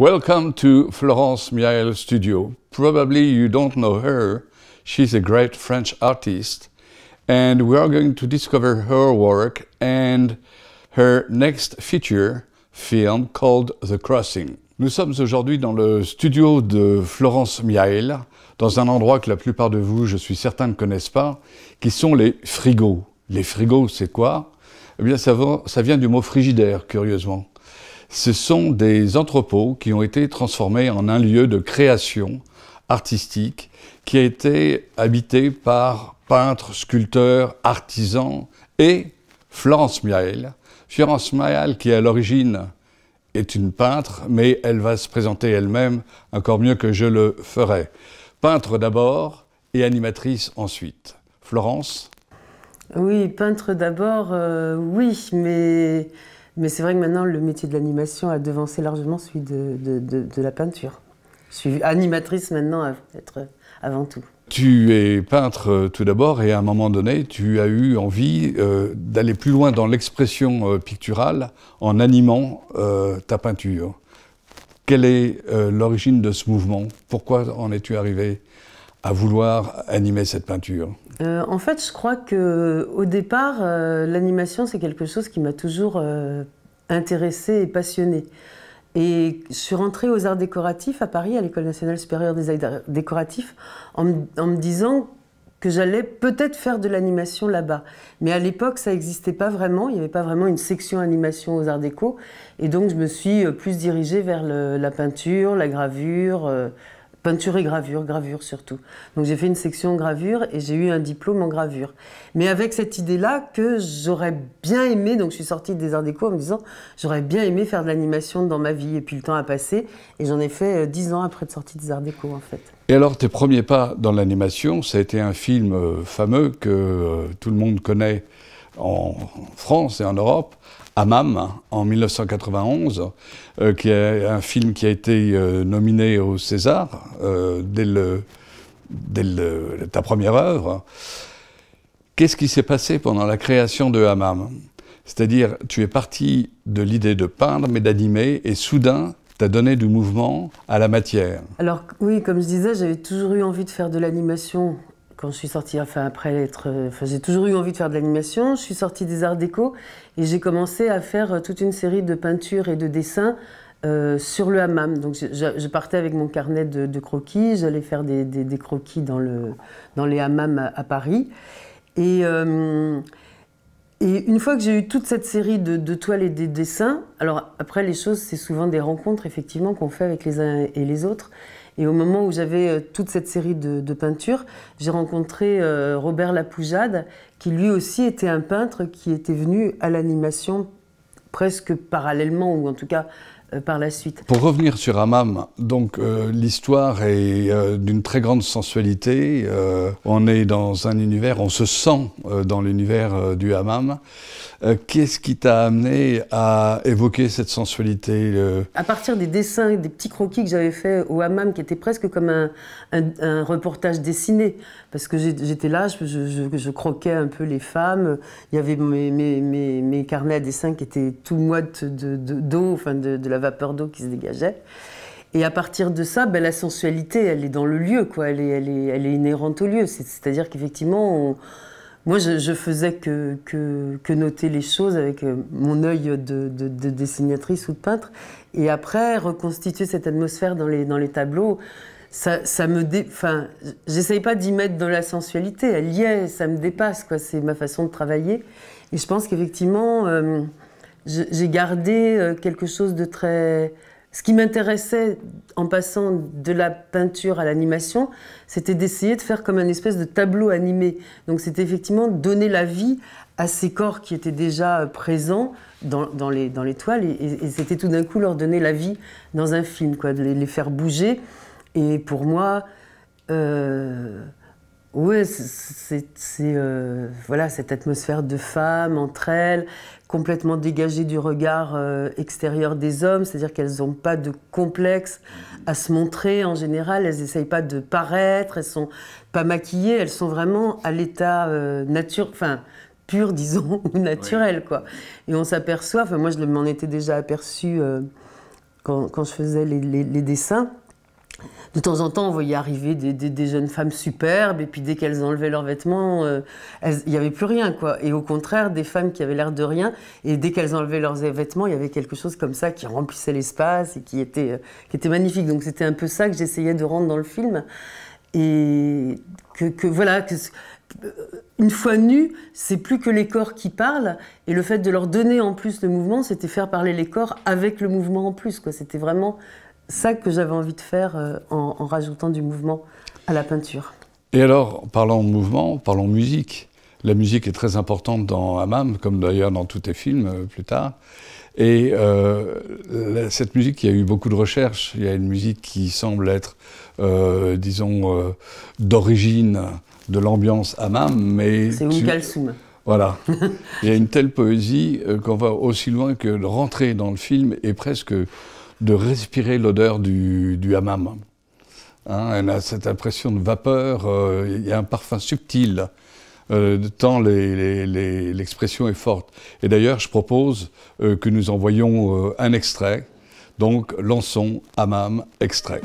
Welcome to Florence Miael studio. Probably you don't know her. She's a great French artist and we are going to discover her work and her next feature film called The Crossing. Nous sommes aujourd'hui dans le studio de Florence Miael, dans un endroit que la plupart de vous, je suis certain, ne connaissent pas, qui sont les frigos. Les frigos, c'est quoi? Eh bien, ça, ça vient du mot frigidaire, curieusement. Ce sont des entrepôts qui ont été transformés en un lieu de création artistique qui a été habité par peintres, sculpteurs, artisans et Florence Miael. Florence Miael qui à l'origine est une peintre, mais elle va se présenter elle-même encore mieux que je le ferai. Peintre d'abord et animatrice ensuite. Florence? Oui, peintre d'abord, euh, oui, mais, mais c'est vrai que maintenant le métier de l'animation a devancé largement celui de, de, la peinture. Je suis animatrice maintenant, être avant tout. Tu es peintre euh, tout d'abord et à un moment donné, tu as eu envie euh, d'aller plus loin dans l'expression euh, picturale en animant ta peinture. Quelle est l'origine de ce mouvement? Pourquoi en es-tu arrivé à vouloir animer cette peinture? En fait, je crois que au départ, l'animation c'est quelque chose qui m'a toujours intéressé et passionné. Et je suis rentrée aux arts décoratifs à Paris, à l'École nationale supérieure des arts décoratifs, en, me disant que j'allais peut-être faire de l'animation là-bas. Mais à l'époque, ça n'existait pas vraiment. Il n'y avait pas vraiment une section animation aux arts déco. Et donc, je me suis euh, plus dirigée vers la peinture, la gravure, euh, peinture et gravure, gravure surtout. Donc j'ai fait une section gravure et j'ai eu un diplôme en gravure. Mais avec cette idée-là que j'aurais bien aimé, donc je suis sortie des arts déco en me disant j'aurais bien aimé faire de l'animation dans ma vie. Et puis le temps a passé et j'en ai fait euh, dix ans après de sortie des arts déco en fait. Et alors tes premiers pas dans l'animation, ça a été un film euh, fameux que euh, tout le monde connaît en France et en Europe, Amam, en 1991, euh, qui est un film qui a été euh, nominé au César euh, dès, ta première œuvre. Qu'est-ce qui s'est passé pendant la création de Amam C'est-à-dire, tu es parti de l'idée de peindre, mais d'animer, et soudain, tu as donné du mouvement à la matière. Alors oui, comme je disais, j'avais toujours eu envie de faire de l'animation quand je suis sortie, après être, j'ai toujours eu envie de faire de l'animation. Je suis sortie des arts déco et j'ai commencé à faire toute une série de peintures et de dessins euh, sur le hammam. Donc je, partais avec mon carnet de, croquis, j'allais faire des, croquis dans, le, dans les hammams à, Paris. Euh, et, une fois que j'ai eu toute cette série de, de, toiles et des dessins, alors après les choses, c'est souvent des rencontres effectivement qu'on fait avec les uns et les autres. Et au moment où j'avais euh, toute cette série de, peintures, j'ai rencontré euh, Robert Lapoujade, qui lui aussi était un peintre qui était venu à l'animation presque parallèlement, ou en tout cas euh, par la suite. Pour revenir sur Hammam, donc l'histoire est d'une très grande sensualité. on est dans un univers, on se sent dans l'univers du Hammam. Qu'est-ce qui t'a amené à évoquer cette sensualité À partir des dessins, des petits croquis que j'avais fait au Hammam, qui étaient presque comme un, un, reportage dessiné, parce que j'étais là, je, croquais un peu les femmes. Il y avait mes, mes, carnets à dessin qui étaient tout moites d'eau, de, enfin de, de la vapeur d'eau qui se dégageait. Et à partir de ça, ben, la sensualité, elle est dans le lieu, quoi. Elle est, elle est, elle est inhérente au lieu. C'est-à-dire qu'effectivement, moi, je, faisais que, noter les choses avec euh, mon œil de, de, dessinatrice ou de peintre. Et après, reconstituer cette atmosphère dans les, tableaux, ça, me dé... enfin, j'essaye pas d'y mettre dans la sensualité. Elle y est, ça me dépasse, quoi. C'est ma façon de travailler. Et je pense qu'effectivement, euh, j'ai gardé euh, quelque chose de très... Ce qui m'intéressait en passant de la peinture à l'animation, c'était d'essayer de faire comme un espèce de tableau animé. Donc c'était effectivement donner la vie à ces corps qui étaient déjà présents dans, les toiles et, c'était tout d'un coup leur donner la vie dans un film, quoi, de les, faire bouger. Et pour moi, euh, oui, c'est euh, voilà cette atmosphère de femmes entre elles, complètement dégagées du regard euh, extérieur des hommes, c'est-à-dire qu'elles n'ont pas de complexe à se montrer en général, elles n'essayent pas de paraître, elles sont pas maquillées, elles sont vraiment à l'état euh, nature, enfin pur disons ou naturel quoi. Et on s'aperçoit, enfin moi je m'en étais déjà aperçu quand, je faisais les dessins, de temps en temps, on voyait arriver des, jeunes femmes superbes, et puis dès qu'elles enlevaient leurs vêtements, euh, il n'y avait plus rien, quoi. Et au contraire, des femmes qui avaient l'air de rien, et dès qu'elles enlevaient leurs vêtements, il y avait quelque chose comme ça qui remplissait l'espace et qui était, euh, qui était magnifique. Donc c'était un peu ça que j'essayais de rendre dans le film. Et que, voilà, euh, une fois nus, c'est plus que les corps qui parlent, et le fait de leur donner en plus le mouvement, c'était faire parler les corps avec le mouvement en plus. C'était vraiment ça que j'avais envie de faire euh, en, rajoutant du mouvement à la peinture. Et alors, parlons mouvement, parlons musique. La musique est très importante dans Hammam, comme d'ailleurs dans tous tes films euh, plus tard. Et euh, cette musique, il y a eu beaucoup de recherches. Il y a une musique qui semble être, disons, d'origine de l'ambiance Hammam, mais... C'est tu... Kalsoum. Voilà. il y a une telle poésie qu'on va aussi loin que de rentrer dans le film et presque de respirer l'odeur du, hammam. Hein, elle a cette impression de vapeur, euh, il y a un parfum subtil, euh, tant l'expression est forte. Et d'ailleurs, je propose euh, que nous envoyions un extrait, donc lançons hammam extrait.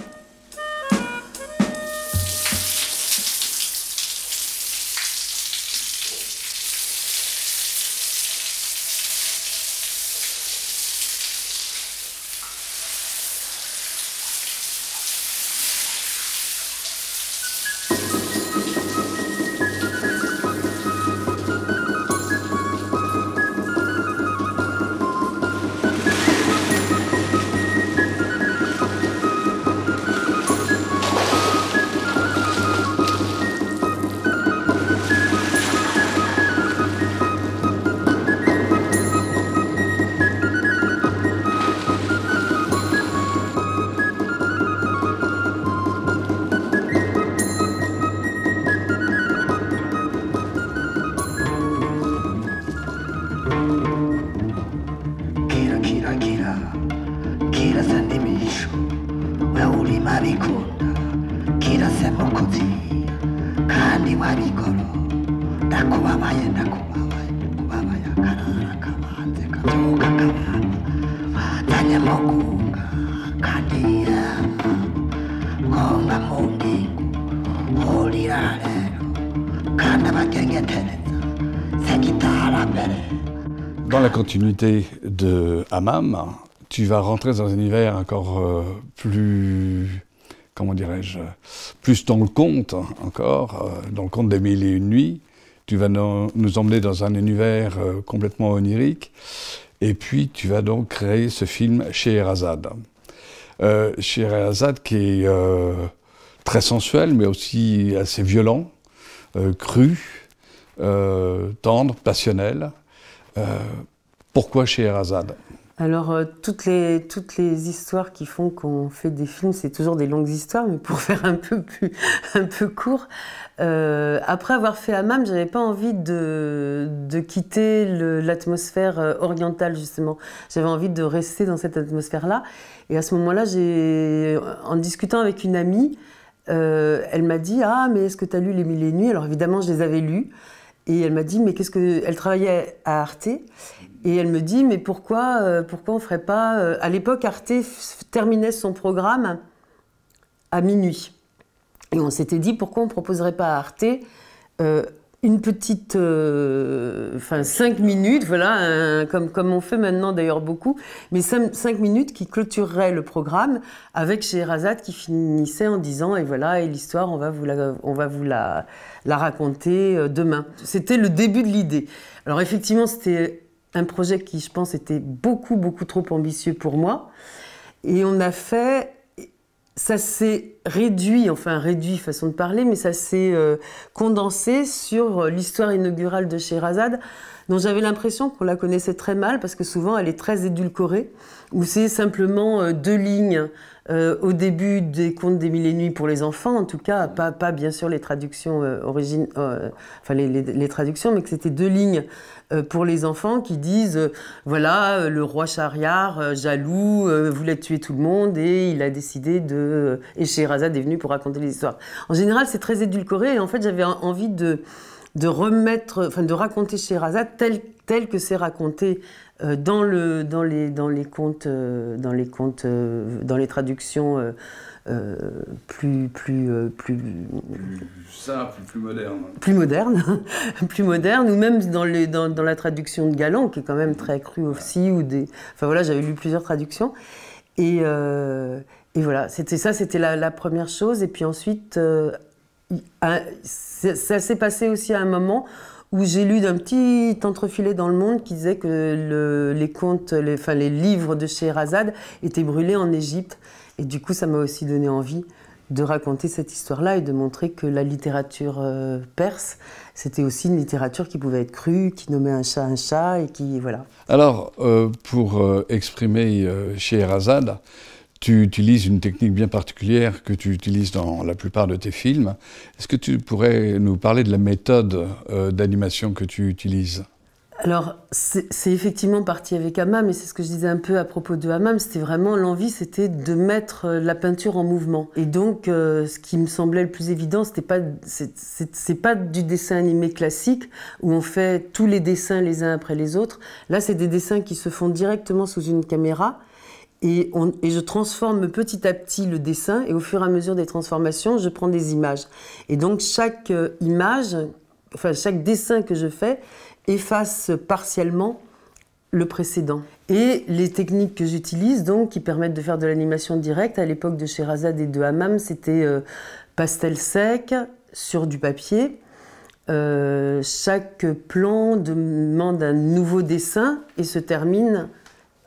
Dans la continuité de Hammam, tu vas rentrer dans un univers encore euh, plus, comment dirais-je, plus dans le conte encore, euh, dans le conte des mille et une nuits. Tu vas nous, emmener dans un univers euh, complètement onirique. Et puis tu vas donc créer ce film Scheherazade. Euh, Scheherazade qui est très sensuel, mais aussi assez violent, cru, tendre, passionnel. pourquoi Scheherazade alors, euh, toutes, les, toutes les histoires qui font qu'on fait des films, c'est toujours des longues histoires, mais pour faire un peu, plus, un peu court, euh, après avoir fait Hammam, j'avais pas envie de, de quitter l'atmosphère euh, orientale, justement. J'avais envie de rester dans cette atmosphère-là. Et à ce moment-là, en discutant avec une amie, elle m'a dit Ah, mais est-ce que tu as lu Les Mille et Nuits? Alors évidemment, je les avais lus. Et elle m'a dit, mais qu'est-ce que. Elle travaillait à Arte. Et elle me dit, mais pourquoi, euh, pourquoi on ferait pas. Euh, à l'époque, Arte terminait son programme à minuit. Et on s'était dit, pourquoi on ne proposerait pas à Arte euh, une petite, enfin cinq minutes, voilà, comme, comme on fait maintenant d'ailleurs beaucoup, mais cinq, minutes qui clôtureraient le programme avec Scheherazade qui finissait en disant et voilà et l'histoire on va vous la, on va vous la, la raconter demain. C'était le début de l'idée. Alors effectivement c'était un projet qui, je pense, était beaucoup, beaucoup trop ambitieux pour moi. Et on a fait. Ça s'est réduit, enfin réduit façon de parler, mais ça s'est euh, condensé sur l'histoire inaugurale de Sherazade, dont j'avais l'impression qu'on la connaissait très mal, parce que souvent elle est très édulcorée, où c'est simplement euh, deux lignes euh, au début des contes des mille et nuits pour les enfants, en tout cas, pas, pas bien sûr les traductions euh, euh, enfin les, les, traductions, mais que c'était deux lignes pour les enfants qui disent voilà, le roi Shahriar, jaloux, voulait tuer tout le monde et il a décidé de. Et Scheherazade est venu pour raconter les histoires. En général, c'est très édulcoré et en fait, j'avais envie de de remettre, enfin de raconter Scheherazade telle tel que c'est raconté euh, dans, le, dans, les, dans les contes, euh, dans les contes, euh, dans les traductions euh, plus, plus, plus, plus simple, plus moderne. Plus moderne, plus moderne, ou même dans, les, dans, dans, la traduction de Galant, qui est quand même très crue aussi, ou des, enfin voilà, j'avais lu plusieurs traductions, et, et voilà, c'était ça, c'était la, la, première chose, et puis ensuite, ça s'est passé aussi à un moment où j'ai lu d'un petit entrefilet dans le monde qui disait que le, les contes, enfin, les livres de Scheherazade étaient brûlés en Égypte. Et du coup, ça m'a aussi donné envie de raconter cette histoire-là et de montrer que la littérature euh, perse, c'était aussi une littérature qui pouvait être crue, qui nommait un chat un chat et qui voilà. Alors, euh, pour euh, exprimer Scheherazade, tu utilises une technique bien particulière que tu utilises dans la plupart de tes films. Est-ce que tu pourrais nous parler de la méthode euh, d'animation que tu utilises? Alors, c'est effectivement parti avec Hammam, et c'est ce que je disais un peu à propos de Hammam, c'était vraiment l'envie, c'était de mettre euh, la peinture en mouvement. Et donc, euh, ce qui me semblait le plus évident, c'était pas, c'est pas du dessin animé classique, où on fait tous les dessins les uns après les autres. Là, c'est des dessins qui se font directement sous une caméra, et, je transforme petit à petit le dessin et au fur et à mesure des transformations, je prends des images. Et donc chaque euh, image, enfin chaque dessin que je fais efface partiellement le précédent. Et les techniques que j'utilise, donc, qui permettent de faire de l'animation directe, à l'époque de Sherazade et de Hammam, c'était euh, pastel sec sur du papier. Euh, chaque plan demande un nouveau dessin et se termine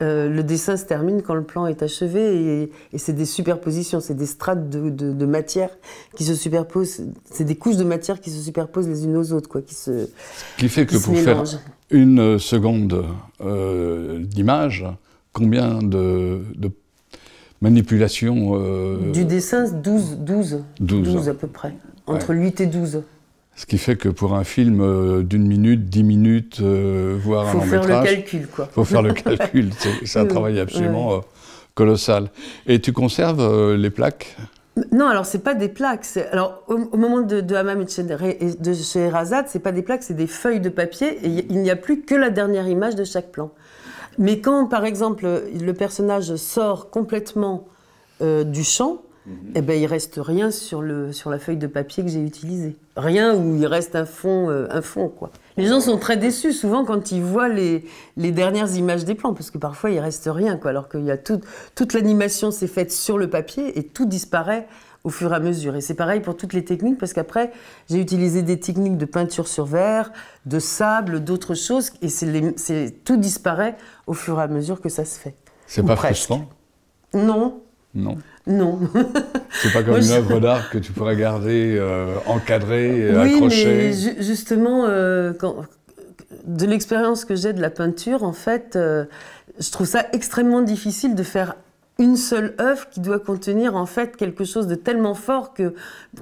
euh, le dessin se termine quand le plan est achevé et, et c'est des superpositions, c'est des strates de, de, de, matière qui se superposent, c'est des couches de matière qui se superposent les unes aux autres, quoi, qui se. Ce qui fait que pour faire une seconde euh, d'image, combien de, de manipulations euh... Du dessin, 12, 12, 12, 12 à peu près, entre ouais. 8 et 12. Ce qui fait que pour un film euh, d'une minute, dix minutes, euh, voire faut un long métrage... Faut faire le calcul, quoi. faut faire le calcul. C'est un travail absolument ouais. euh, colossal. Et tu conserves les plaques? Non, alors c'est pas des plaques. Alors au, au, moment de, de Hammam et de Scheherazade, c'est pas des plaques, c'est des feuilles de papier et il n'y a plus que la dernière image de chaque plan. Mais quand, par exemple, le personnage sort complètement euh, du champ, Mm -hmm. eh ben, il reste rien sur, le, sur la feuille de papier que j'ai utilisée. Rien où il reste un fond, euh, un fond, quoi. Les gens sont très déçus souvent quand ils voient les, les dernières images des plans, parce que parfois il reste rien, quoi, alors qu'il y a tout, toute l'animation s'est faite sur le papier et tout disparaît au fur et à mesure. Et c'est pareil pour toutes les techniques, parce qu'après, j'ai utilisé des techniques de peinture sur verre, de sable, d'autres choses, et c'est tout disparaît au fur et à mesure que ça se fait. C'est pas presque. frustrant? Non. Non. Non. C'est pas comme Moi, une œuvre je... d'art que tu pourrais garder euh, encadrée, oui, accrochée. Mais justement, euh, quand, de l'expérience que j'ai de la peinture, en fait, euh, je trouve ça extrêmement difficile de faire une seule œuvre qui doit contenir en fait quelque chose de tellement fort que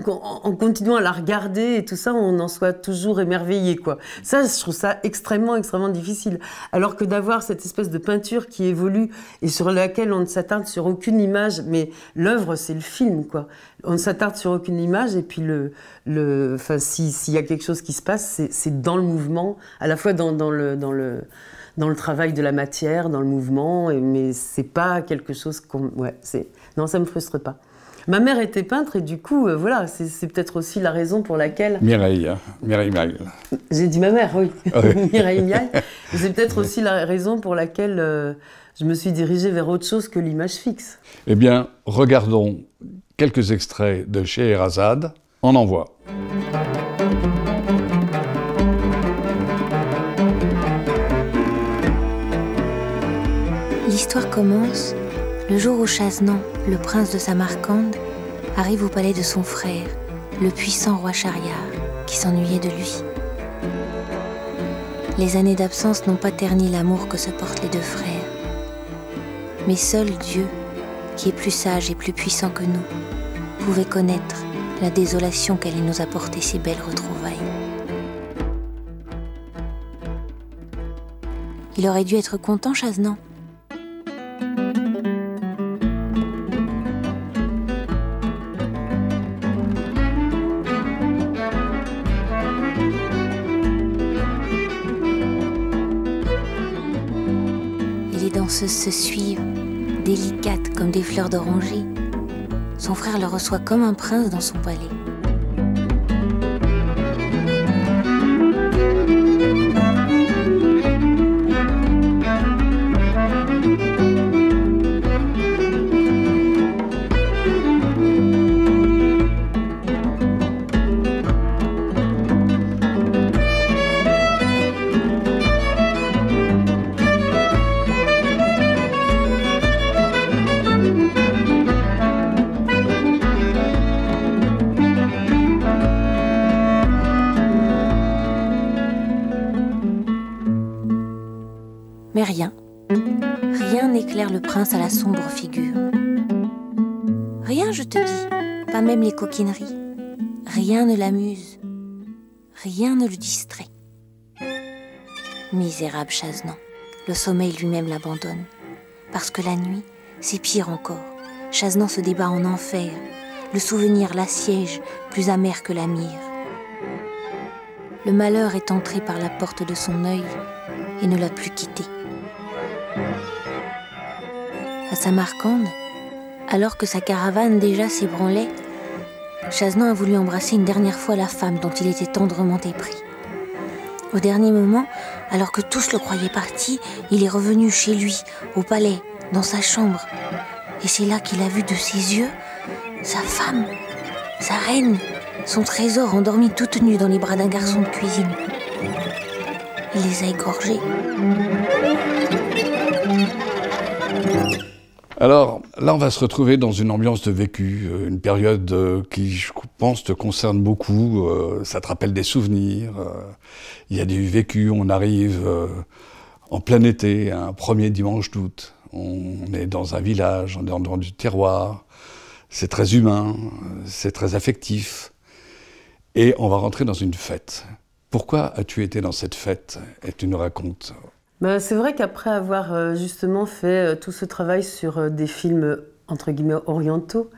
en, continuant à la regarder et tout ça, on en soit toujours émerveillé quoi. Ça, je trouve ça extrêmement extrêmement difficile. Alors que d'avoir cette espèce de peinture qui évolue et sur laquelle on ne s'attarde sur aucune image, mais l'œuvre c'est le film quoi. On ne s'attarde sur aucune image et puis le le, enfin s'il si y a quelque chose qui se passe, c'est dans le mouvement, à la fois dans, dans le dans le dans le travail de la matière, dans le mouvement, mais c'est pas quelque chose qu'on. Ouais, c'est. Non, ça me frustre pas. Ma mère était peintre et du coup, euh, voilà, c'est peut-être aussi la raison pour laquelle. Mireille, hein. Mireille Miaille. J'ai dit ma mère, oui. oui. Mireille Miaille. C'est peut-être aussi la raison pour laquelle euh, je me suis dirigée vers autre chose que l'image fixe. Eh bien, regardons quelques extraits de Scheherazade. On en voit. Commence le jour où Chaznan, le prince de Samarcande, arrive au palais de son frère, le puissant roi Shahriar, qui s'ennuyait de lui. Les années d'absence n'ont pas terni l'amour que se portent les deux frères. Mais seul Dieu, qui est plus sage et plus puissant que nous, pouvait connaître la désolation qu'allait nous apporter ces belles retrouvailles. Il aurait dû être content, Chaznan. Se suivent, délicates comme des fleurs d'oranger. Son frère le reçoit comme un prince dans son palais. À la sombre figure. Rien, je te dis, pas même les coquineries. Rien ne l'amuse, rien ne le distrait. Misérable Chasenant, le sommeil lui-même l'abandonne. Parce que la nuit, c'est pire encore. Chasenant se débat en enfer. Le souvenir l'assiège, plus amer que la mire. Le malheur est entré par la porte de son œil et ne l'a plus quitté. À Samarcande, alors que sa caravane déjà s'ébranlait, Chasenant a voulu embrasser une dernière fois la femme dont il était tendrement épris. Au dernier moment, alors que tous le croyaient parti, il est revenu chez lui, au palais, dans sa chambre. Et c'est là qu'il a vu de ses yeux sa femme, sa reine, son trésor endormi toute nue dans les bras d'un garçon de cuisine. Il les a égorgés. Alors là, on va se retrouver dans une ambiance de vécu, euh, une période euh, qui, je pense, te concerne beaucoup. euh, ça te rappelle des souvenirs. Il y a du vécu. On arrive en plein été, un premier dimanche d'août. On est dans un village, on est dans du terroir. C'est très humain, c'est très affectif. Et on va rentrer dans une fête. Pourquoi as-tu été dans cette fête Et tu nous racontes. Ben, c'est vrai qu'après avoir euh, justement fait euh, tout ce travail sur euh, des films entre guillemets orientaux,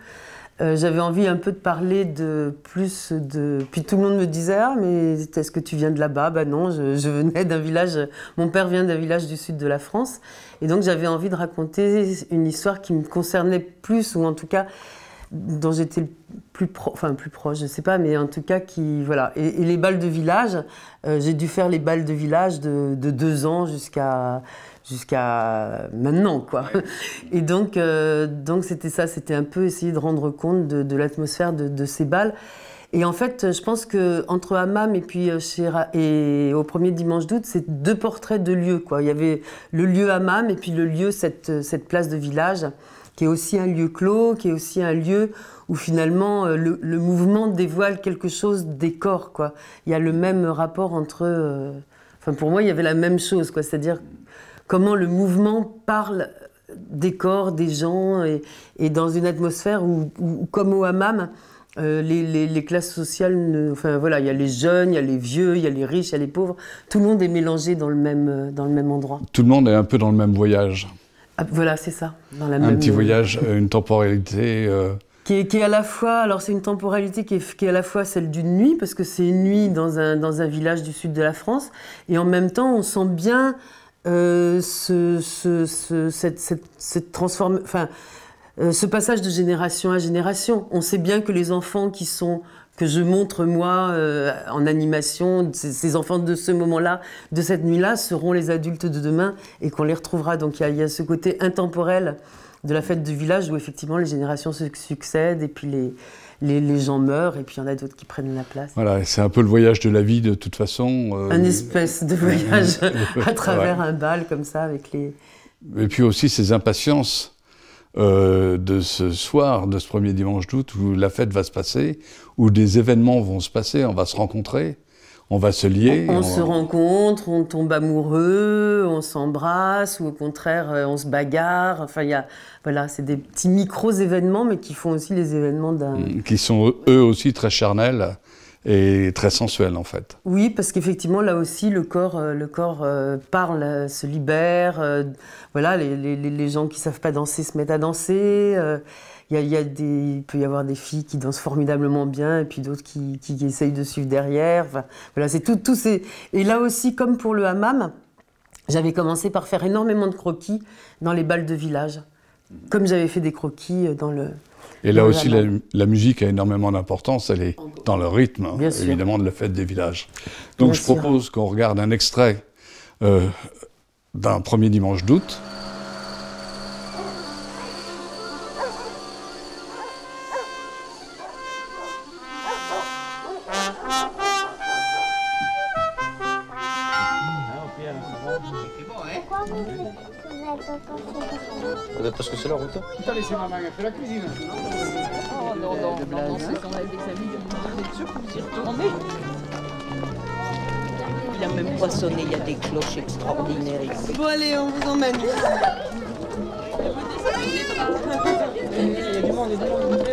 j'avais envie un peu de parler de plus de. Puis tout le monde me disait Ah, mais est-ce que tu viens de là-bas? Ben non, je venais d'un village. Mon père vient d'un village du sud de la France. Et donc j'avais envie de raconter une histoire qui me concernait plus, ou en tout cas dont j'étais plus, pro, enfin, plus proche, je sais pas, mais en tout cas qui. Voilà. Et, et les balles de village, euh, j'ai dû faire les balles de village de, de deux ans jusqu'à jusqu'à maintenant quoi. Et donc euh, donc c'était ça, c'était un peu essayer de rendre compte de, de l'atmosphère de, de, ces balles. Et en fait, je pense que entre Hammam et puis chez et au premier dimanche d'août, c'est deux portraits de lieux quoi. Il y avait le lieu Hammam et puis le lieu cette cette place de village qui est aussi un lieu clos, qui est aussi un lieu où finalement le, le mouvement dévoile quelque chose des corps. Il y a le même rapport entre euh, Enfin, pour moi, il y avait la même chose. C'est-à-dire comment le mouvement parle des corps, des gens, et, dans une atmosphère où, comme au hammam, euh, les, classes sociales, enfin voilà, il y a les jeunes, il y a les vieux, il y a les riches, il y a les pauvres. Tout le monde est mélangé dans le même, dans le même endroit. Tout le monde est un peu dans le même voyage. Ah, voilà, c'est ça. Dans la un même, petit voyage, une temporalité. Euh... Qui est, qui est, à la fois, alors c'est une temporalité qui est, qui est, à la fois celle d'une nuit, parce que c'est une nuit dans un, dans un village du sud de la France, et en même temps on sent bien euh, ce, ce, ce, cette, cette, cette transforme, enfin, euh, ce passage de génération à génération. On sait bien que les enfants qui sont que je montre moi euh, en animation, ces, ces, enfants de ce moment-là, de cette nuit-là, seront les adultes de demain et qu'on les retrouvera. Donc il y, y, a ce côté intemporel de la fête du village où effectivement les générations se succèdent et puis les, les, les gens meurent et puis il y en a d'autres qui prennent la place. Voilà, c'est un peu le voyage de la vie de toute façon. Euh... Un espèce de voyage à travers ouais. un bal comme ça avec les... Et puis aussi ces impatiences. Euh, de ce soir, de ce premier dimanche d'août, où la fête va se passer, où des événements vont se passer, on va se rencontrer, on va se lier. On, on, on se va... rencontre, on tombe amoureux, on s'embrasse, ou au contraire, euh, on se bagarre. Enfin, il y a, voilà, c'est des petits micro-événements, mais qui font aussi les événements d'un. Qui sont eux aussi très charnels et très sensuels en fait. Oui, parce qu'effectivement là aussi le corps, euh, le corps euh, parle, se libère. Euh, voilà, les, les, les, gens qui savent pas danser se mettent à danser. Il, y a, il, y a des, peut y avoir des filles qui dansent formidablement bien et puis d'autres qui, qui, qui, essayent de suivre derrière. Voilà, c'est tout, tout ces... Et là aussi, comme pour le hammam, j'avais commencé par faire énormément de croquis dans les balles de village, comme j'avais fait des croquis dans le. Et là aussi, la, musique a énormément d'importance, elle est dans le rythme, hein, évidemment, de la fête des villages. Donc je propose qu'on regarde un extrait euh, d'un premier dimanche d'août. Vous êtes parce que c'est la route T'as laissé ma main faire la cuisine. Sonné, il y a des cloches extraordinaires ici. Bon allez, on vous emmène. Il y a du monde, il y a du monde.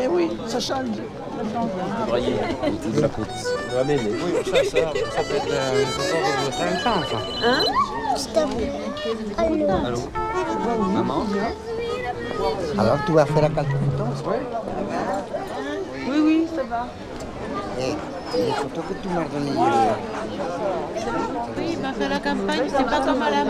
Eh oui, ça change. La poutre. Oui, ça, ça, ça peut être euh, une chance. Hein? Allô Allô? Maman? Alors tu vas faire la calculatrice Oui, oui, ça va. Eh, les photos que tu m'as données hier. Oui, il m'a fait la campagne, c'est pas comme à la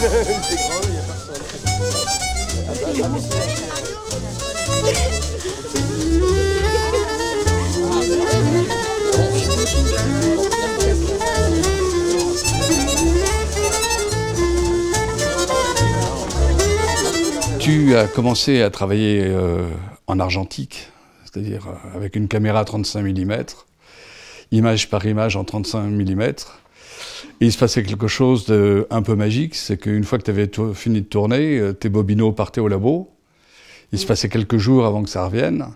Tu as commencé à travailler euh, en argentique, c'est-à-dire euh, avec une caméra 35 mm, image par image en 35 mm. Et il se passait quelque chose de un peu magique, c'est qu'une fois que tu avais fini de tourner, euh, tes bobineaux partaient au labo. Il se passait quelques jours avant que ça revienne.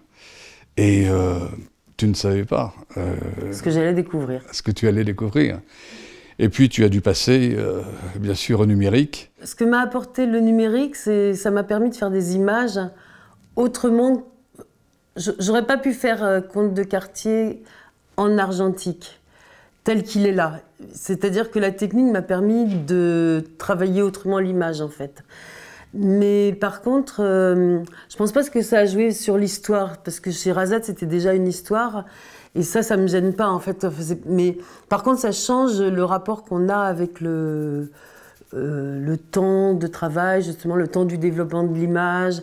Et tu ne savais pas. ce que j'allais découvrir. Ce que tu allais découvrir. Et puis tu as dû passer, euh, bien sûr, au numérique. Ce que m'a apporté le numérique, c'est ça m'a permis de faire des images autrement. J'aurais pas pu faire euh, Conte de quartier en argentique, tel qu'il est là. C'est-à-dire que la technique m'a permis de travailler autrement l'image, en fait. Mais par contre, euh, je pense pas que ça a joué sur l'histoire, parce que chez Razat, c'était déjà une histoire. Et ça, ça me gêne pas en fait. Mais par contre, ça change le rapport qu'on a avec le, euh, le temps de travail, justement le temps du développement de l'image,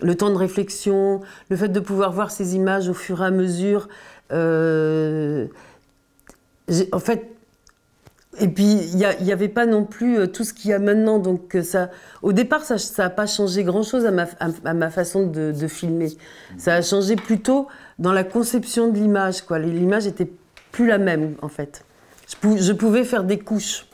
le temps de réflexion, le fait de pouvoir voir ces images au fur et à mesure. Euh, en fait, et puis, il n'y avait pas non plus euh, tout ce qu'il y a maintenant. Donc, ça, au départ, ça n'a pas changé grand-chose à ma, à, ma, façon de, filmer. Ça a changé plutôt dans la conception de l'image. L'image était plus la même, en fait. Je, pouvais faire des couches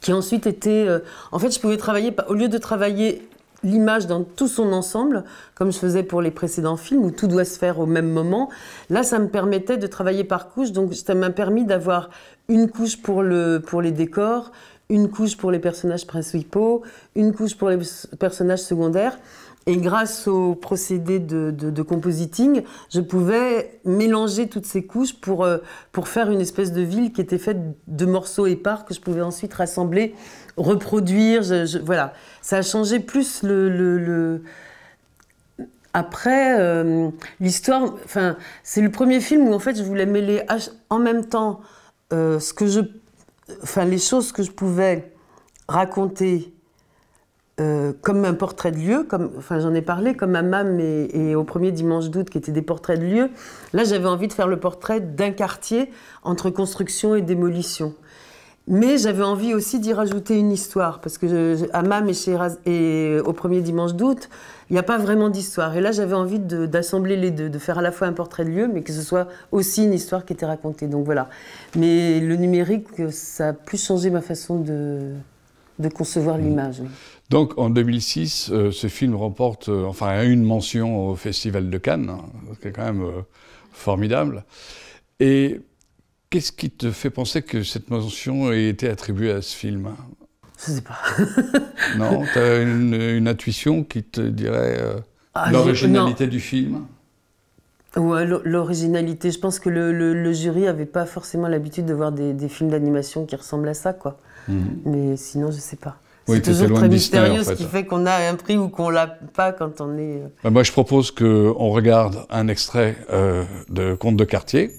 qui ensuite étaient... Euh, en fait, je pouvais travailler... Au lieu de travailler l'image dans tout son ensemble, comme je faisais pour les précédents films, où tout doit se faire au même moment, là, ça me permettait de travailler par couches. Donc, ça m'a permis d'avoir une couche pour, le, pour les décors, une couche pour les personnages principaux, une couche pour les personnages secondaires. Et grâce au procédé de, compositing, je pouvais mélanger toutes ces couches pour, euh, pour faire une espèce de ville qui était faite de morceaux épars que je pouvais ensuite rassembler, reproduire. voilà, ça a changé plus le. Après, euh, l'histoire, enfin, c'est le premier film où en fait je voulais mêler en même temps euh, ce que je, enfin, les choses que je pouvais raconter euh, comme un portrait de lieu, comme, enfin j'en ai parlé, comme à MAM et, au premier dimanche d'août qui étaient des portraits de lieu. Là j'avais envie de faire le portrait d'un quartier entre construction et démolition. Mais j'avais envie aussi d'y rajouter une histoire, parce que à MAM et, chez, et au premier dimanche d'août, il n'y a pas vraiment d'histoire. Et là j'avais envie d'assembler les deux, de faire à la fois un portrait de lieu, mais que ce soit aussi une histoire qui était racontée. Donc voilà. Mais le numérique, ça a plus changé ma façon de, de concevoir l'image. oui. Donc en 2006, euh, ce film remporte, euh, enfin, a une mention au Festival de Cannes, hein, ce qui est quand même euh, formidable. Et qu'est-ce qui te fait penser que cette mention ait été attribuée à ce film? Je sais pas. Non Tu as une, une intuition qui te dirait euh, Ah, l'originalité du film? Ouais, l'o- l'originalité. Je pense que le, le- le jury avait pas forcément l'habitude de voir des, des films d'animation qui ressemblent à ça, quoi. Mais sinon, je sais pas. Oui, C'est toujours très Disney, mystérieux, en fait. ce qui fait qu'on a un prix ou qu'on l'a pas quand on est. euh, Bah, Moi, je propose qu'on regarde un extrait euh, de Conte de quartier.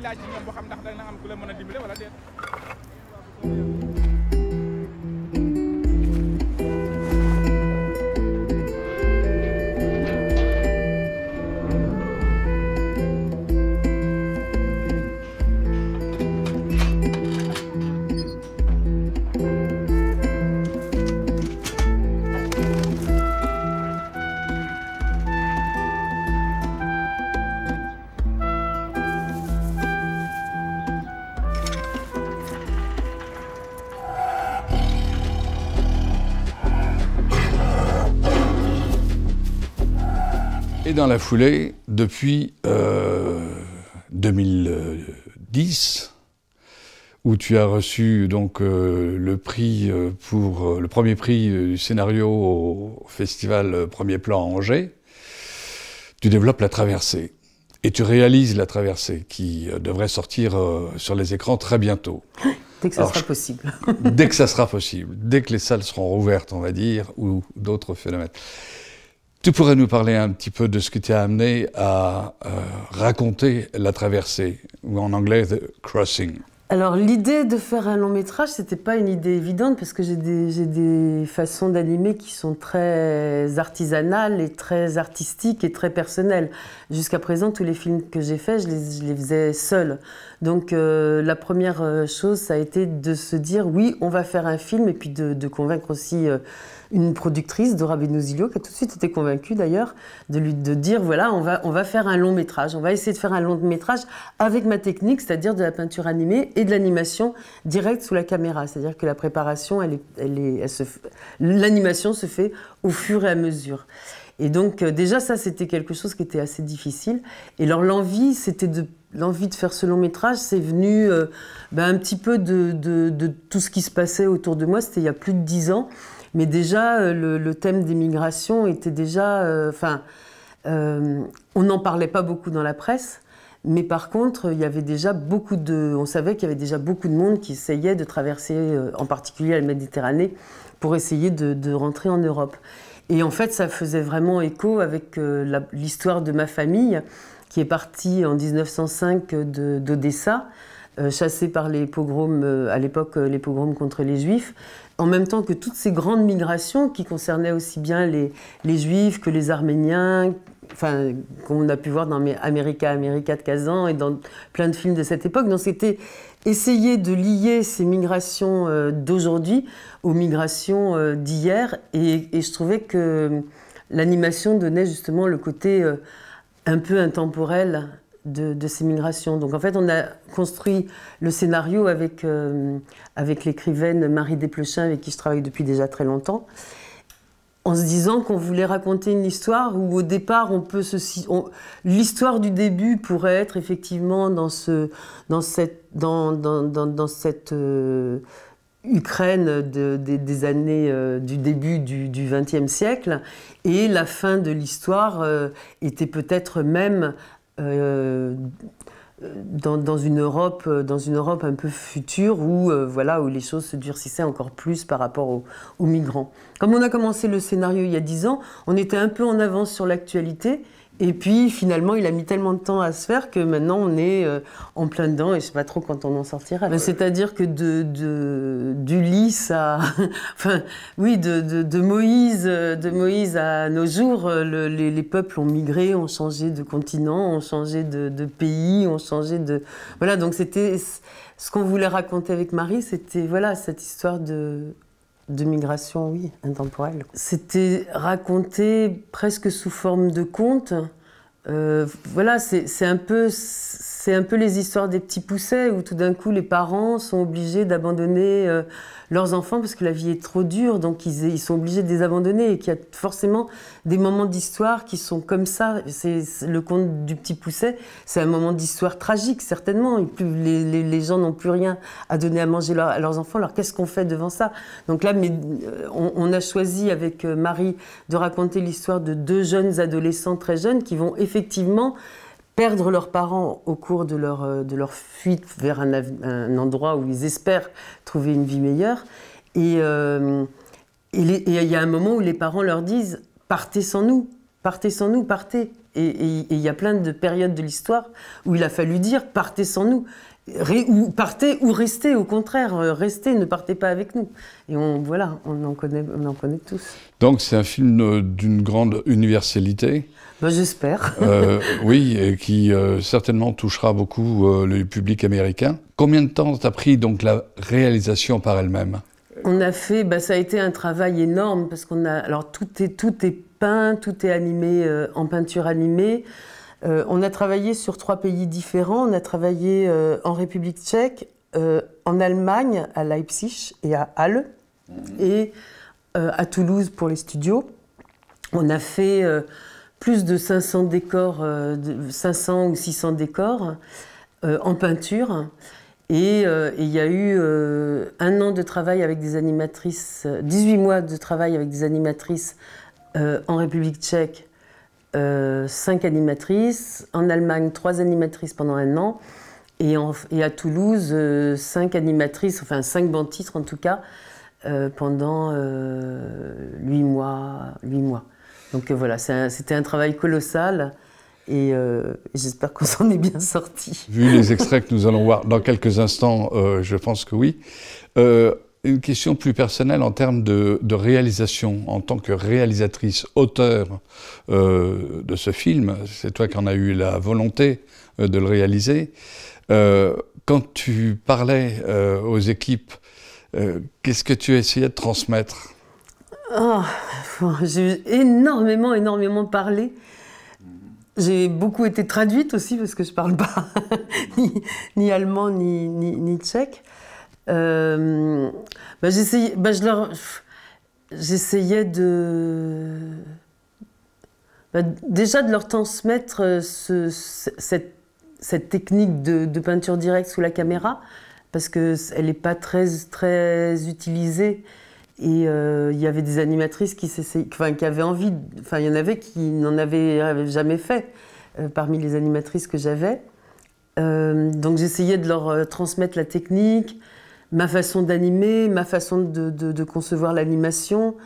El Hadj ñoom wax Et dans la foulée, depuis euh, 2010, où tu as reçu donc euh, le prix euh, pour euh, le premier prix euh, du scénario au festival euh, Premier Plan à Angers, tu développes la traversée et tu réalises la traversée qui euh, devrait sortir euh, sur les écrans très bientôt, Dès que ça Alors, sera possible. dès que ça sera possible, dès que les salles seront rouvertes, on va dire, ou d'autres phénomènes. Tu pourrais nous parler un petit peu de ce qui t'a amené à euh, raconter la traversée, ou en anglais The Crossing. Alors l'idée de faire un long métrage, c'était pas une idée évidente parce que j'ai des, façons d'animer qui sont très artisanales et très artistiques et très personnelles. Jusqu'à présent, tous les films que j'ai faits, je les, faisais seule. Donc euh, la première euh, chose, ça a été de se dire oui, on va faire un film et puis de, convaincre aussi une productrice, Dora Benozilio, qui a tout de suite été convaincue d'ailleurs, de lui de dire voilà, on va, on va faire un long métrage. On va essayer de faire un long métrage avec ma technique, c'est-à-dire de la peinture animée et de l'animation directe sous la caméra. C'est-à-dire que la préparation, elle est, elle est, l'animation se fait au fur et à mesure. Et donc euh, déjà ça c'était quelque chose qui était assez difficile. Et alors l'envie c'était de l'envie de faire ce long métrage, c'est venu euh, ben, un petit peu de, de- de tout ce qui se passait autour de moi. C'était il y a plus de dix ans, mais déjà euh, le, thème des migrations était déjà, euh, enfin, euh, on n'en parlait pas beaucoup dans la presse. Mais par contre, il y avait déjà beaucoup de, on savait qu'il y avait déjà beaucoup de monde qui essayait de traverser, en particulier la Méditerranée, pour essayer de, rentrer en Europe. Et en fait, ça faisait vraiment écho avec l'histoire de ma famille, qui est partie en 1905 de- d'Odessa, chassée par les pogroms, à l'époque les pogroms contre les juifs, en même temps que toutes ces grandes migrations qui concernaient aussi bien les, juifs que les arméniens, enfin, qu'on a pu voir dans America, America de Kazan et dans plein de films de cette époque. Donc c'était essayer de lier ces migrations euh, d'aujourd'hui aux migrations euh, d'hier. Et, je trouvais que l'animation donnait justement le côté euh, un peu intemporel de, ces migrations. Donc en fait, on a construit le scénario avec, avec l'écrivaine Marie Desplechin, avec qui je travaille depuis déjà très longtemps en se disant qu'on voulait raconter une histoire où au départ on peut l'histoire du début pourrait être effectivement dans ce dans cette dans, dans, dans, cette euh, Ukraine des années euh, du début du XXe siècle et la fin de l'histoire euh, était peut-être même dans, une Europe, euh, dans une Europe un peu future où, euh, voilà, où les choses se durcissaient encore plus par rapport aux, aux migrants. Comme on a commencé le scénario il y a dix ans, on était un peu en avance sur l'actualité et puis finalement, il a mis tellement de temps à se faire que maintenant on est euh, en plein dedans et je ne sais pas trop quand on en sortira. Ben, c'est-à-dire que de, de d'Ulysse à, enfin, oui, de, de, Moïse, de Moïse à nos jours, euh, les, peuples ont migré, ont changé de continent, ont changé de, pays, ont changé de, voilà. Donc c'était ce qu'on voulait raconter avec Marie, c'était voilà cette histoire de de migration, oui, intemporelle. C'était raconté presque sous forme de conte. Euh, voilà, c'est un peu c'est un peu les histoires des petits poussets où tout d'un coup les parents sont obligés d'abandonner euh, leurs enfants parce que la vie est trop dure, donc ils, sont obligés de les abandonner et qu'il y a forcément des moments d'histoire qui sont comme ça. C'est le conte du petit pousset, c'est un moment d'histoire tragique certainement. Les, les, les gens n'ont plus rien à donner à manger à leurs enfants. Alors qu'est-ce qu'on fait devant ça? Donc là, mais, euh, on, on, a choisi avec euh, Marie de raconter l'histoire de deux jeunes adolescents très jeunes qui vont effectivement perdre leurs parents au cours de leur, euh, de leur fuite vers un, endroit où ils espèrent trouver une vie meilleure. Et euh, il y a un moment où les parents leur disent Partez sans nous, partez sans nous, partez. Et il y a plein de périodes de l'histoire où il a fallu dire Partez sans nous. ou partez ou restez, au contraire, euh, restez, ne partez pas avec nous. Et on, voilà, on en connaît, on en connaît tous. Donc c'est un film d'une grande universalité bah, J'espère. euh, oui, et qui euh, certainement touchera beaucoup euh, le public américain. Combien de temps a pris donc la réalisation par elle-même? On a fait, bah, ça a été un travail énorme parce qu'on a, alors tout est, tout est peint, tout est animé euh, en peinture animée. on a travaillé sur trois pays différents. On a travaillé en République tchèque, en Allemagne, à Leipzig et à Halle, et à Toulouse pour les studios. On a fait plus de 500 décors, 500 euh, ou 600 décors euh, en peinture. Et euh, il y a eu un an de travail avec des animatrices, 18 mois de travail avec des animatrices en République tchèque, 5 animatrices, en Allemagne 3 animatrices pendant un an, et, et à Toulouse 5 animatrices, enfin 5 bancs titres en tout cas, pendant 8 mois. 8 mois. Donc euh, voilà, c'était un, travail colossal et euh, j'espère qu'on s'en est bien sorti. Vu les extraits que nous allons voir dans quelques instants, euh, je pense que oui. une question plus personnelle en termes de, réalisation, en tant que réalisatrice, auteur de ce film, c'est toi qui en as eu la volonté de le réaliser. quand tu parlais aux équipes, qu'est-ce que tu essayais de transmettre? Oh, j'ai énormément, énormément parlé. J'ai beaucoup été traduite aussi parce que je ne parle pas ni, allemand ni, ni, tchèque. Euh, j'essayais, déjà de leur transmettre ce, cette, technique de, de, peinture directe sous la caméra parce qu'elle n'est pas très, très utilisée et euh, il y avait des animatrices qui, enfin, qui avaient envie, enfin il y en avait qui n'en avaient jamais fait euh, parmi les animatrices que j'avais. Euh, donc j'essayais de leur transmettre la technique, ma façon d'animer, ma façon de, concevoir l'animation,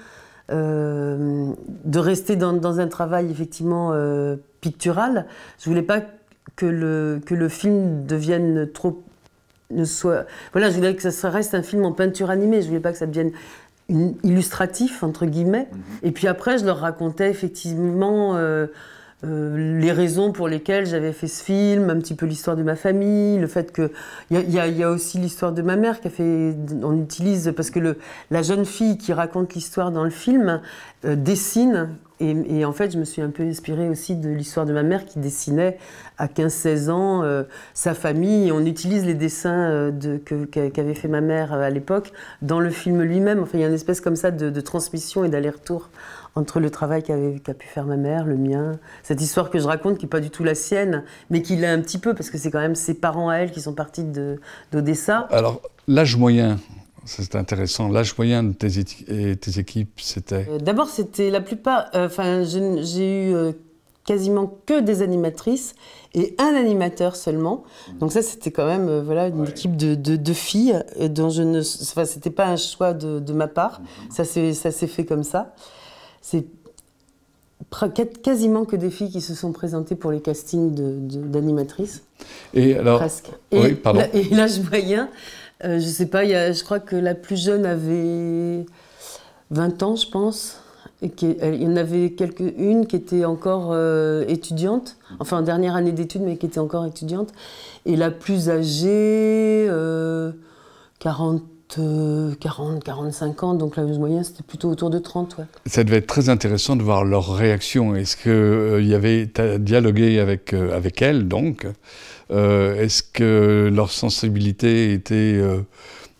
de rester dans, dans, un travail effectivement pictural. Je voulais pas que le, que le film devienne trop ne soit voilà je voulais que ça reste un film en peinture animée je voulais pas que ça devienne illustratif, entre guillemets. Mhm. Et puis après, je leur racontais effectivement euh, euh, les raisons pour lesquelles j'avais fait ce film, un petit peu l'histoire de ma famille, le fait que il y, a- aussi l'histoire de ma mère qui a fait. On utilise parce que la jeune fille qui raconte l'histoire dans le film euh, dessine. Et, en fait, je me suis un peu inspirée aussi de l'histoire de ma mère qui dessinait à 15-16 ans euh, sa famille. On utilise les dessins qu'avait fait ma mère à l'époque dans le film lui-même. Enfin, il y a une espèce comme ça de, de transmission et d'aller-retour entre le travail qu'a pu faire ma mère, le mien, cette histoire que je raconte qui n'est pas du tout la sienne, mais qui l'est un petit peu parce que c'est quand même ses parents à elle qui sont partis de- d'Odessa. Alors, l'âge moyen, c'est intéressant, l'âge moyen de tes, éti- et tes équipes, c'était? Euh, D'abord, c'était la plupart. euh, Enfin, j'ai eu euh, quasiment que des animatrices et un animateur seulement. Donc ça, c'était quand même voilà une équipe de, de- de filles dont je ne. Enfin, c'était pas un choix de, de ma part. S'est ça s'est fait comme ça. C'est quasiment que des filles qui se sont présentées pour les castings d'animatrices. Et alors, Presque. oui, Et, pardon. la- et l'âge moyen, euh, je sais pas, il y a- je crois que la plus jeune avait 20 ans, je pense. Et il y en avait quelques-unes qui étaient encore euh, étudiantes, enfin en dernière année d'études, mais qui étaient encore étudiantes. Et la plus âgée, euh, 40, euh, 40, 45 ans, donc l'âge moyen, c'était plutôt autour de 30, ouais. ça devait être très intéressant de voir leur réaction. Est-ce que il y avait, dialogué avec, euh, avec elles, donc Euh, Est-ce que leur sensibilité était, euh,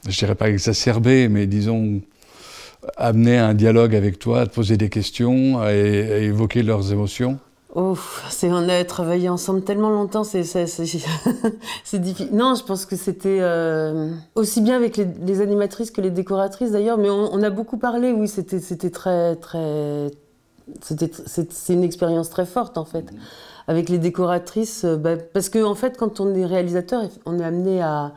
je dirais pas exacerbée, mais disons, amener à un dialogue avec toi, à te poser des questions, à évoquer leurs émotions? Oh, c'est on a travaillé ensemble tellement longtemps, c'est c'est difficile. Non, je pense que c'était euh, aussi bien avec les, les animatrices que les décoratrices d'ailleurs, mais on, on a beaucoup parlé. Oui, c'était c'était très très c'était c'est une expérience très forte en fait. Avec les décoratrices, euh, bah, parce que en fait, quand on est réalisateur, on est amené à-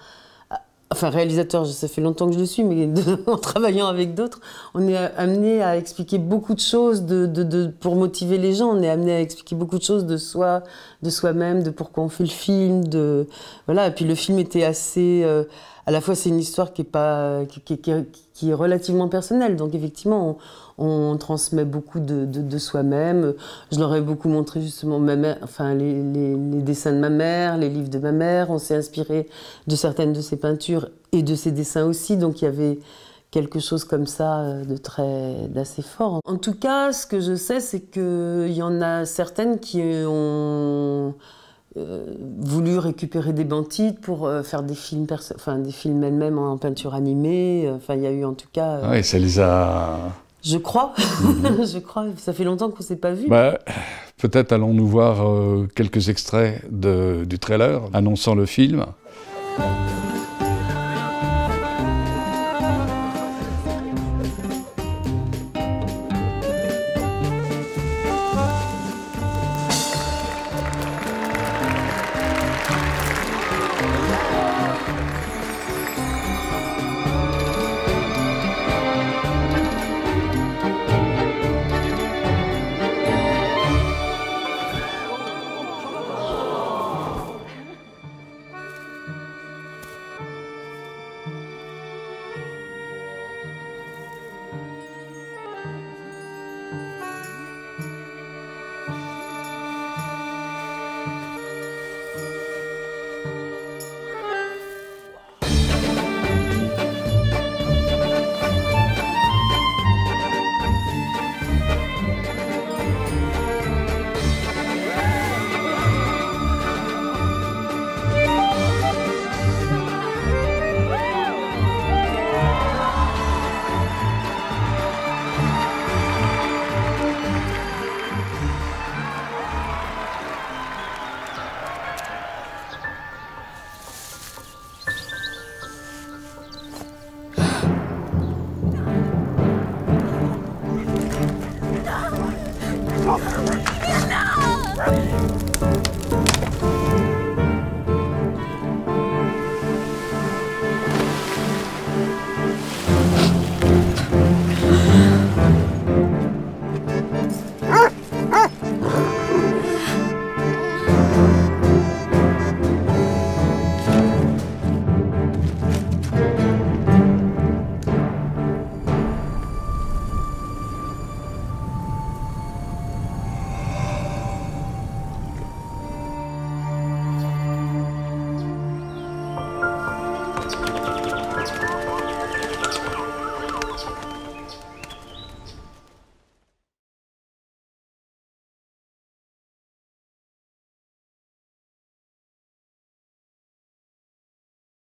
Enfin, réalisateur, ça fait longtemps que je le suis, mais en travaillant avec d'autres, on est amené à expliquer beaucoup de choses de, de- de- pour motiver les gens. On est amené à expliquer beaucoup de choses de soi, de soi-même, de pourquoi on fait le film. De, voilà. Et puis le film était assez. euh, à la fois, c'est une histoire qui est, pas, qui- qui- qui est relativement personnelle. Donc, effectivement, on, on transmet beaucoup de, soi-même. Je leur ai beaucoup montré justement les, dessins de ma mère, les livres de ma mère. On s'est inspiré de certaines de ses peintures et de ses dessins aussi. Donc, il y avait quelque chose comme ça euh, de très d'assez fort. En tout cas, ce que je sais, c'est qu'il y en a certaines qui ont euh, voulu récupérer des bantites pour euh, faire des films, enfin des films elles-mêmes en peinture animée. Enfin, il y a eu en tout cas. euh, Oui, ça les a. Je crois, je crois. Ça fait longtemps qu'on s'est pas vu. Bah, Peut-être allons-nous voir euh, quelques extraits de- du trailer annonçant le film.